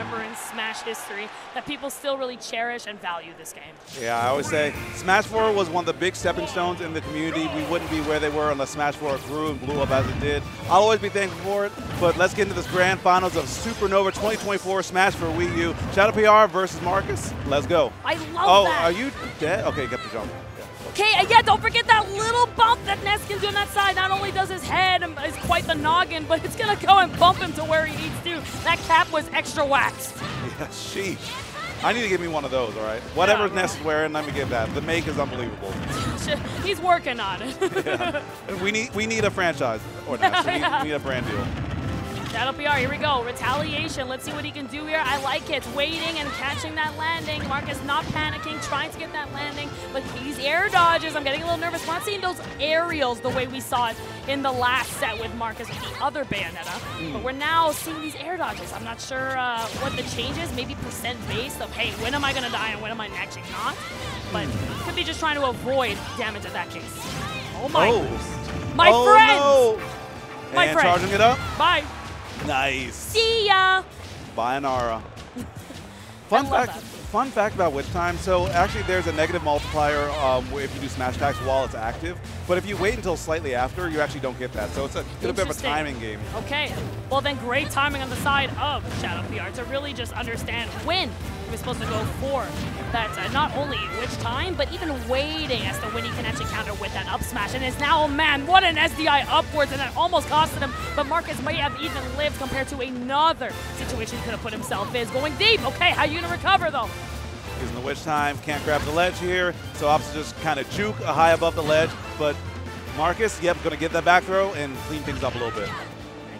remember in Smash history that people still really cherish and value this game. Yeah, I always say Smash 4 was one of the big stepping stones in the community. We wouldn't be where they were unless Smash 4 grew and blew up as it did. I'll always be thankful for it, but let's get into this grand finals of Supernova 2024 Smash for Wii U. Shadow PR versus Marcus. Let's go. I love oh, that. are you dead? Okay, get the jump. Okay, uh, yeah, don't forget that little bump that Ness can do on that side. Not only does his head is quite the noggin, but it's gonna go and bump him to where he needs to. That cap was extra waxed. Yeah, sheesh. I need to give me one of those, all right? Whatever Yeah. Ness is wearing, let me get that. The make is unbelievable. He's working on it. Yeah. we need we need a franchise or Ness. We need, we need a brand deal. Shadow our, here we go. Retaliation. Let's see what he can do here. I like it. Waiting and catching that landing. Marcus not panicking, trying to get that landing. But these air dodges, I'm getting a little nervous. We're not seeing those aerials the way we saw it in the last set with Marcus with the other Bayonetta. But we're now seeing these air dodges. I'm not sure uh, what the change is. Maybe percent based of, hey, when am I going to die and when am I actually not? But could be just trying to avoid damage in that case. Oh my, oh. my oh, friends! No. My and friend. charging it up. Bye. Nice. See ya. Bye, Bayonara. Fun fact. Fun fact about Witch Time. So actually, there's a negative multiplier um, if you do smash attacks while it's active. But if you wait until slightly after, you actually don't get that. So it's a little bit of a timing game. Okay, well then great timing on the side of Shadow PR to really just understand when he was supposed to go for that, uh, not only Witch Time, but even waiting as to when he can actually counter with that up smash. And it's now, oh man, what an SDI upwards, and that almost costed him, but Marcus may have even lived compared to another situation he could have put himself in. Going deep, okay, how you gonna recover though? Using the Witch Time, can't grab the ledge here. So opposite just kind of juke high above the ledge. But Marcus, yep, going to get that back throw and clean things up a little bit.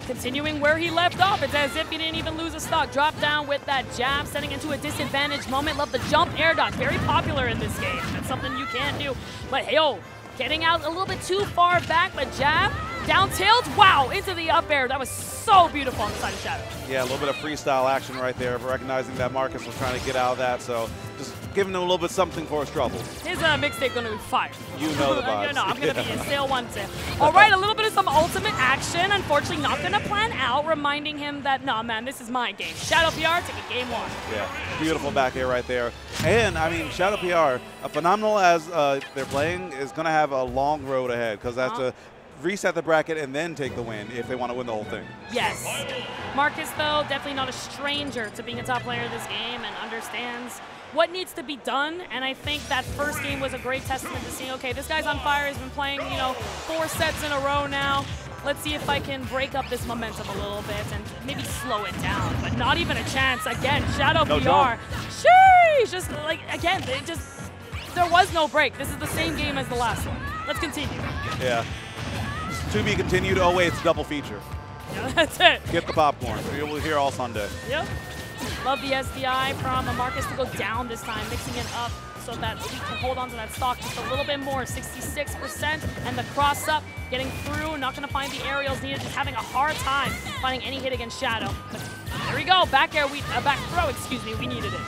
Continuing where he left off, it's as if he didn't even lose a stock. Drop down with that jab, setting into a disadvantage moment. Love the jump air dodge, very popular in this game. That's something you can't do. But hey, yo, getting out a little bit too far back, but jab, down tilt, wow, into the up air. That was so beautiful on the side of Shadow. Yeah, a little bit of freestyle action right there, recognizing that Marcus was trying to get out of that. So just giving him a little bit something for his trouble. His uh, mixtape gonna be fire. You know the vibes. know, I'm gonna be in sale one tip. All right, a little bit of some ultimate action. Unfortunately, not gonna plan out, reminding him that, nah, man, this is my game. Shadow PR, taking game one. Yeah, beautiful back air right there. And, I mean, Shadow PR, uh, phenomenal as uh, they're playing, is going to have a long road ahead because that's have Uh-huh. to reset the bracket and then take the win if they want to win the whole thing. Yes. Marcus, though, definitely not a stranger to being a top player of this game and understands what needs to be done. And I think that first game was a great testament to seeing, okay, this guy's on fire. He's been playing, you know, four sets in a row now. Let's see if I can break up this momentum a little bit and maybe slow it down. But not even a chance. Again, Shadow No PR. jump. Sheesh! Just like, again, it just, there was no break. This is the same game as the last one. Let's continue. Yeah. To be continued. Oh, wait, it's a double feature. Yeah, that's it. Get the popcorn. You'll be here all Sunday. Yep. Love the SDI from Marcus to go down this time, mixing it up so that we can hold on to that stock just a little bit more. 66% and the cross up, getting through, not going to find the aerials needed, just having a hard time finding any hit against Shadow. But there we go, back air, we, uh, back throw, excuse me, we needed it.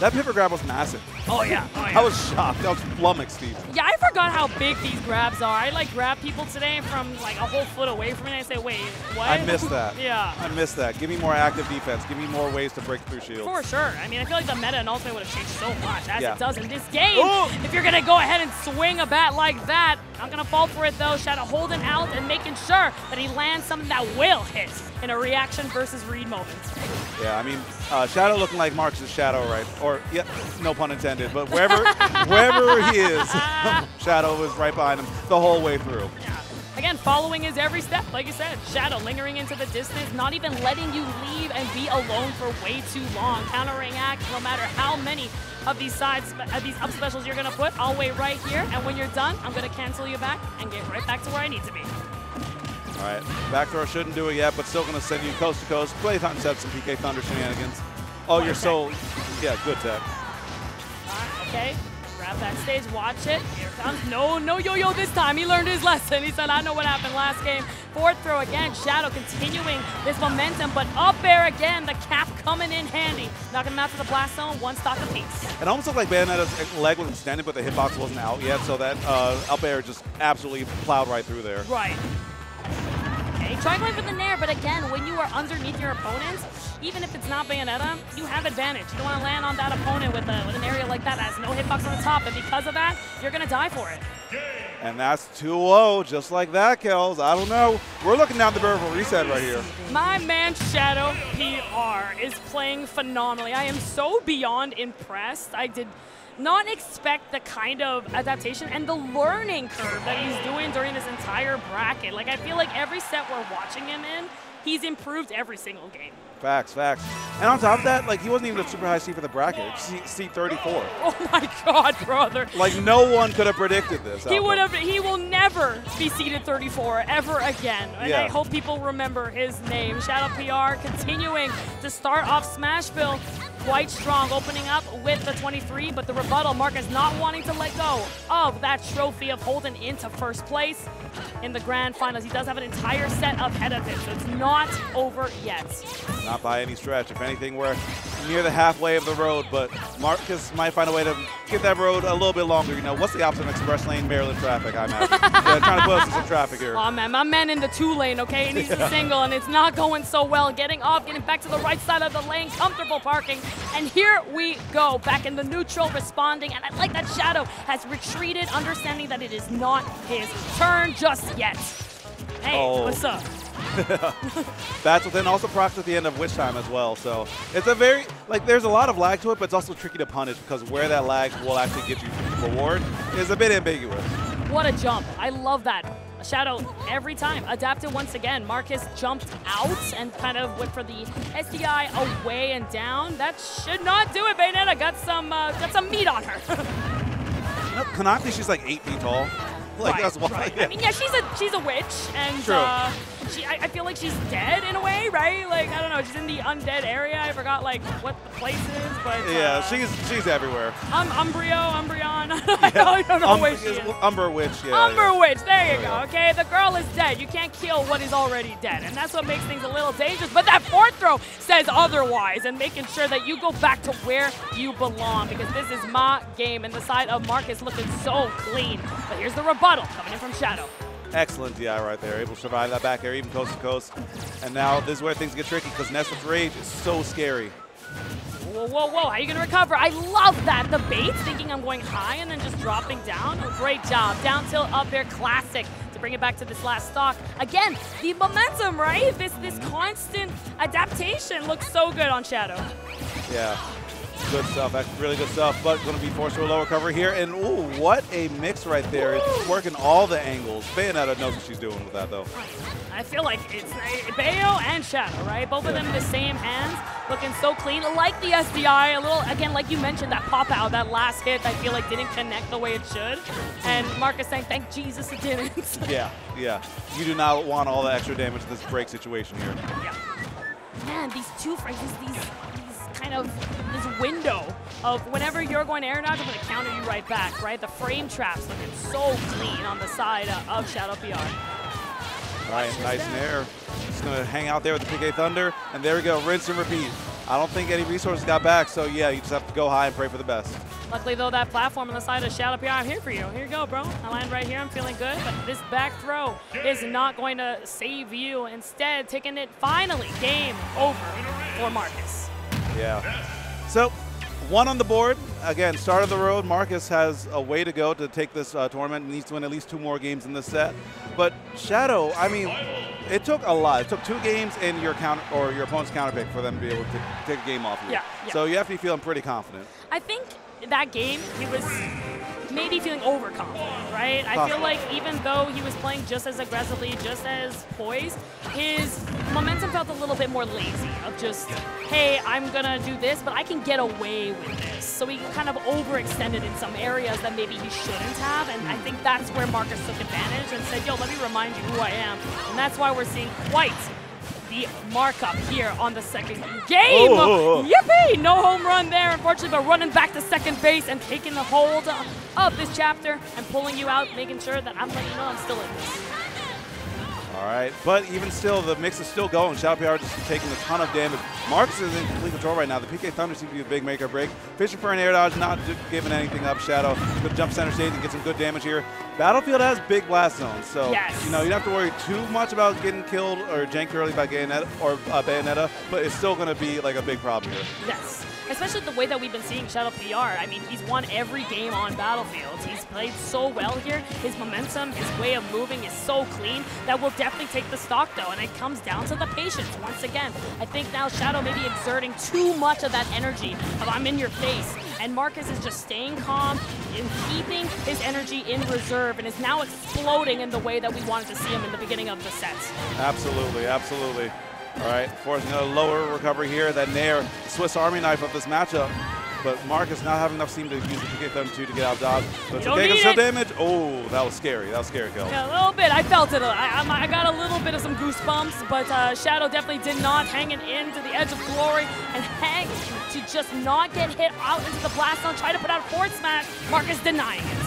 That pivot grab was massive. Oh yeah, oh I was shocked. I was flummoxed, Steve. Yeah, I forgot how big these grabs are. I like grab people today from like a whole foot away from me and I say, wait, what? I missed that. yeah. I missed that. Give me more active defense. Give me more ways to break through shields. For sure. I mean, I feel like the meta and Ultimate would have changed so much, as Yeah. it does in this game. Oh! If you're going to go ahead and swing a bat like that, not going to fall for it, though. Shadow holding out and making sure that he lands something that will hit in a reaction versus read moment. Yeah, I mean, uh, Shadow looking like Marcus Shadow, right? Or, yeah, no pun intended, but wherever, wherever he is, Shadow is right behind him the whole way through. Yeah. Again, following his every step, like you said. Shadow lingering into the distance, not even letting you leave and be alone for way too long. Countering act, no matter how many of these sides, uh, these up specials you're gonna put, I'll wait right here. And when you're done, I'm gonna cancel you back and get right back to where I need to be. All right, back throw shouldn't do it yet, but still going to send you coast to coast. Playtime set some PK Thunder shenanigans. Oh, you're so, yeah, good tech. Alright, okay. That stage, watch it. Here comes. No, no yo-yo this time. He learned his lesson. He said, I know what happened last game. Fourth throw again. Shadow continuing this momentum, but up air again. The cap coming in handy. Knocking him out to the blast zone. One stock apiece. It almost looked like Bayonetta's leg was extended, but the hitbox wasn't out yet, so that uh, up air just absolutely plowed right through there. Right. Try going for the nair, but again, when you are underneath your opponent, even if it's not Bayonetta, you have advantage. You don't want to land on that opponent with, a, with an aerial like that that has no hitbox on the top, and because of that, you're going to die for it. And that's 2-0, just like that, Kels. I don't know. We're looking down the barrel for reset right here. My man Shadow PR is playing phenomenally. I am so beyond impressed. I did not expect the kind of adaptation and the learning curve that he's doing during this entire bracket. Like, I feel like every set we're watching him in, he's improved every single game. Facts, facts. And on top of that, like he wasn't even a super high seed for the bracket. Seat 34. Oh my God, brother! Like no one could have predicted this. He would have. He will never be seated 34 ever again. And yeah. I hope people remember his name. Shadow PR continuing to start off Smashville quite strong, opening up with the 23, but the rebuttal, Marcus not wanting to let go of that trophy of holding into first place in the grand finals. He does have an entire set up ahead of him, so it's not over yet. Not by any stretch. If anything, we're near the halfway of the road, but Marcus might find a way to get that road a little bit longer. You know, what's the opposite of express lane? Maryland traffic, I imagine. yeah, trying to put us in some traffic here. Oh, man, my man in the two lane, okay? And he's yeah. a single, and it's not going so well. Getting off, getting back to the right side of the lane, comfortable parking. And here we go, back in the neutral, responding. And I like that Shadow has retreated, understanding that it is not his turn just yet. Hey, oh. what's up? That's within also procs at the end of Witch Time as well. So it's a very, like, there's a lot of lag to it, but it's also tricky to punish because where that lag will actually give you reward is a bit ambiguous. What a jump. I love that. Shadow every time. Adapted once again. Marcus jumped out and kind of went for the SDI away and down. That should not do it. Bayonetta got some uh, got some meat on her. you know, she's like eight feet tall. Like right, that's why. Right. Yeah. I mean, yeah, she's a she's a witch, and True. Uh, she, I, I, feel like she's dead in a way, right? Like I don't know, she's in the undead area. I forgot like what the place is, but yeah, uh, she's she's everywhere. Um, Umbrio, Umbreon. I, don't, know um, where she is. Umbra Witch. Yeah. Umbra yeah. Witch. There you go. Okay, the girl is dead. You can't kill what is already dead, and that's what makes things a little dangerous. But that fourth throw says otherwise, and making sure that you go back to where you belong because this is my game, and the side of Marcus looking so clean. But here's the rebuttal coming in from Shadow. Excellent DI right there. Able to survive that back air even coast to coast. And now this is where things get tricky because Ness's Rage is so scary. Whoa, whoa, whoa. How are you going to recover? I love that. The bait, thinking I'm going high and then just dropping down. Oh, great job. Down tilt up air, classic to bring it back to this last stock. Again, the momentum, right? This, this constant adaptation looks so good on Shadow. Yeah. Good stuff. That's really good stuff. But going to be forced to a lower cover here. And ooh, what a mix right there. It's working all the angles. Bayonetta knows what she's doing with that, though. I feel like it's uh, Bayo and Shadow, right? Both of them in the same hands, looking so clean. Like the SDI, a little, again, like you mentioned, that pop out, that last hit, I feel like didn't connect the way it should. And Marcus saying, thank Jesus it didn't. yeah, yeah. You do not want all the extra damage in this break situation here. Yeah. Man, these two phrases, these kind of this window of whenever you're going to air dodge, I'm going to counter you right back, right? The frame traps looking so clean on the side uh, of Shadow PR. Right, nice and air. Just going to hang out there with the PK Thunder, and there we go, rinse and repeat. I don't think any resources got back, so yeah, you just have to go high and pray for the best. Luckily, though, that platform on the side of Shadow PR, I'm here for you. Here you go, bro. I land right here. I'm feeling good, but this back throw is not going to save you. Instead, taking it finally game over for Marcus. Yeah. So, one on the board. Again, start of the road. Marcus has a way to go to take this uh, tournament. Needs to win at least two more games in this set. But Shadow, I mean, it took a lot. It took two games in your counter or your opponent's counter pick for them to be able to take a game off you. Yeah, yeah. So you have to be feeling pretty confident. I think that game, he was maybe feeling overconfident, right? I feel like even though he was playing just as aggressively, just as poised, his momentum felt a little bit more lazy of just, hey, I'm to do this, but I can get away with this. So he kind of overextended in some areas that maybe he shouldn't have, and I think that's where Marcus took advantage and said, yo, let me remind you who I am. And that's why we're seeing quite the markup here on the second game. Oh, oh, oh, oh. Yippee! No home run there, unfortunately, but running back to second base and taking the hold of this chapter and pulling you out, making sure that I'm letting you know I'm still in this. Right, but even still, the mix is still going. Shadow PR just taking a ton of damage. Marcus is in complete control right now. The PK Thunder seems to be a big make or break. Fishing for an air dodge, not giving anything up. Shadow could jump center stage and get some good damage here. Battlefield has big blast zones, so yes. you know you don't have to worry too much about getting killed or janked early by Bayonetta or uh, Bayonetta, but it's still going to be like a big problem here. Yes especially the way that we've been seeing Shadow PR. I mean, he's won every game on Battlefield. He's played so well here. His momentum, his way of moving is so clean that we'll definitely take the stock, though. And it comes down to the patience once again. I think now Shadow may be exerting too much of that energy of I'm in your face. And Marcus is just staying calm and keeping his energy in reserve and is now exploding in the way that we wanted to see him in the beginning of the set. Absolutely, absolutely. All right, forcing a lower recovery here. That Nair, Swiss Army knife of this matchup. But Marcus not having enough steam to use the PK Thunder 2 to get out of dodge. But to take some damage, oh, that was scary. That was scary, kill. Yeah, a little bit. I felt it. I, I, got a little bit of some goosebumps, but uh, Shadow definitely did not hang it into the edge of glory and hang to just not get hit out into the blast zone. Try to put out a forward smash. Marcus denying it.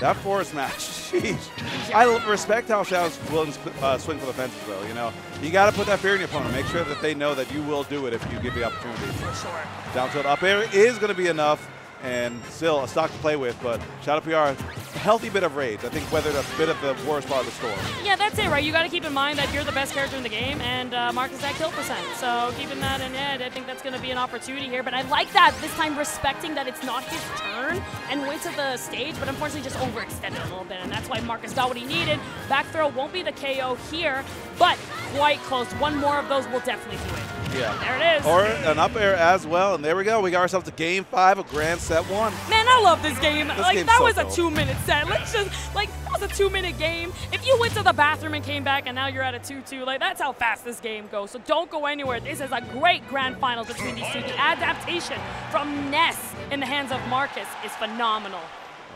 That forward smash, Sheesh. I respect how Shadow's willing to uh, swing for the fences, though. You know, you got to put that fear in your opponent. Make sure that they know that you will do it if you give the opportunity. For sure. Down tilt up air is going to be enough and still a stock to play with. But Shadow PR, healthy bit of rage. I think weathered a bit of the worst part of the storm. Yeah, that's it, right? You got to keep in mind that you're the best character in the game, and uh, Marcus that kill percent. So keeping that in head, I think that's going to be an opportunity here. But I like that this time, respecting that it's not his turn and went to the stage, but unfortunately just overextended a little bit, and that's why Marcus got what he needed. Back throw won't be the KO here, but quite close. One more of those will definitely do it. Yeah. There it is. Or an up air as well. And there we go. We got ourselves a game five of Grand Set 1. Man, I love this game. This like, that so was cool. a two minute set. Let's just, like, that was a two minute game. If you went to the bathroom and came back and now you're at a 2 2, like, that's how fast this game goes. So don't go anywhere. This is a great grand final between these two. The adaptation from Ness in the hands of Marcus is phenomenal.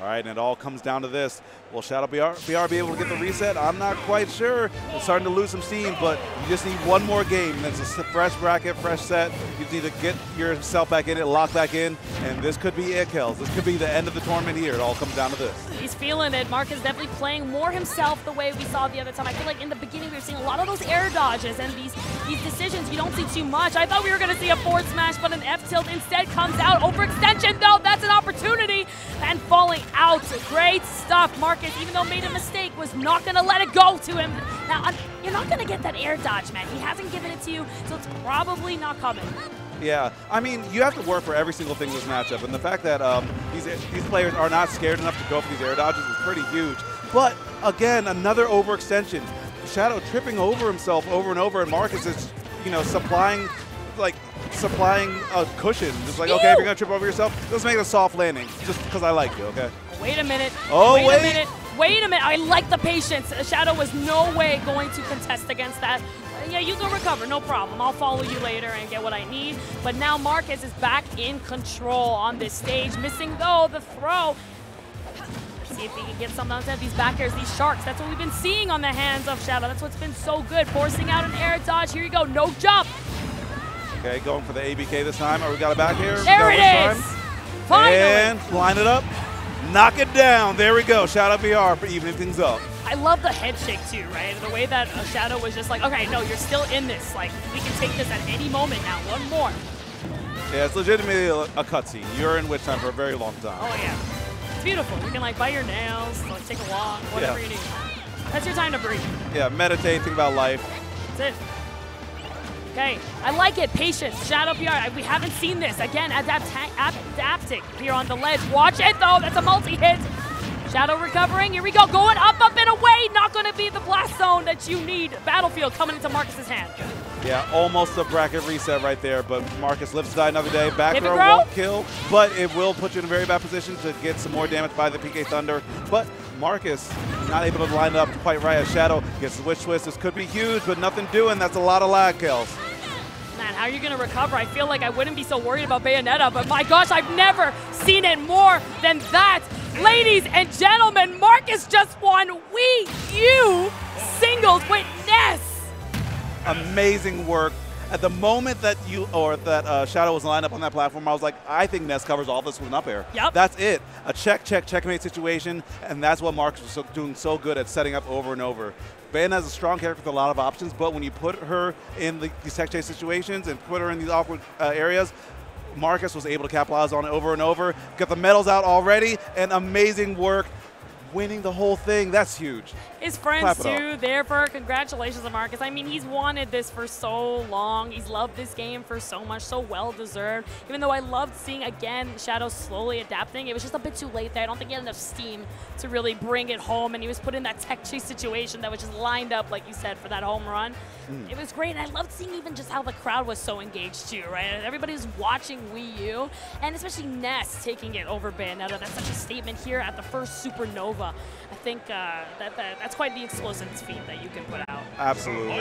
All right, and it all comes down to this. Will Shadow PR, PR be able to get the reset? I'm not quite sure. It's starting to lose some steam, but you just need one more game. It's a fresh bracket, fresh set. You need to get yourself back in it, lock back in, and this could be it, Kels. This could be the end of the tournament here. It all comes down to this. He's feeling it. Mark is definitely playing more himself the way we saw the other time. I feel like in the beginning we were seeing a lot of those air dodges and these these decisions you don't see too much. I thought we were going to see a forward smash, but an F tilt instead comes out. Overextension, though, that's an opportunity. And falling out. Great stuff. Marcus, even though made a mistake, was not going to let it go to him. Now, you're not going to get that air dodge, man. He hasn't given it to you, so it's probably not coming. Yeah, I mean, you have to work for every single thing in this matchup, and the fact that um, these these players are not scared enough to go for these air dodges is pretty huge. But again, another overextension. Shadow tripping over himself over and over, and Marcus is, you know, supplying like supplying a cushion. Just like, okay, if you're gonna trip over yourself, let's make a soft landing, just because I like you, okay? Wait a minute. Oh, wait, wait. a minute. Wait a minute. I like the patience. Shadow was no way going to contest against that. Yeah, you can recover, no problem. I'll follow you later and get what I need. But now Marcus is back in control on this stage. Missing, though, the throw. See if he can get something out of these back airs, these sharks. That's what we've been seeing on the hands of Shadow. That's what's been so good. Forcing out an air dodge. Here you go. No jump. Okay, going for the ABK this time. Or we got it back here. There it is. Time. Finally. And line it up. Knock it down. There we go. Shout out PR for evening things up. I love the head shake too, right? The way that Shadow was just like, okay, no, you're still in this. Like, we can take this at any moment now. One more. Yeah, it's legitimately a, a cutscene. You're in Witch Time for a very long time. Oh, yeah. It's beautiful. You can, like, bite your nails, like, take a walk, whatever Yeah. you need. That's your time to breathe. Yeah, meditate, think about life. That's it. Okay, I like it. Patience, Shadow PR. We haven't seen this. Again, adapt adapting here on the ledge. Watch it, though. That's a multi-hit. Shadow recovering. Here we go. Going up, up, and away. Not going to be the blast zone that you need. Battlefield coming into Marcus's hand. Yeah, almost a bracket reset right there, but Marcus lives to die another day. Back throw won't kill, but it will put you in a very bad position to get some more damage by the PK Thunder. But Marcus not able to line up quite right as Shadow gets the Witch Twist. This could be huge, but nothing doing. That's a lot of lag kills. How are you going to recover? I feel like I wouldn't be so worried about Bayonetta, but my gosh, I've never seen it more than that. Ladies and gentlemen, Marcus just won Wii U singles with Ness. Amazing work. At the moment that you or that uh, Shadow was lined up on that platform, I was like, I think Ness covers all this with an up air. Yep. That's it. A check, check, checkmate situation, and that's what Marcus was so, doing so good at setting up over and over. Ben has a strong character with a lot of options, but when you put her in the, these tech chase situations and put her in these awkward uh, areas, Marcus was able to capitalize on it over and over. Got the medals out already, and amazing work winning the whole thing. That's huge. His friends too, there for congratulations to Marcus. I mean, he's wanted this for so long. He's loved this game for so much, so well deserved. Even though I loved seeing again Shadow slowly adapting, it was just a bit too late there. I don't think he had enough steam to really bring it home, and he was put in that tech chase situation that was just lined up, like you said, for that home run. Mm. It was great, and I loved seeing even just how the crowd was so engaged too, right? Everybody was watching Wii U, and especially Ness taking it over Bayonetta. That's such a statement here at the first Supernova. I think uh, that, that that's quite the explosive feat that you can put out. Absolutely.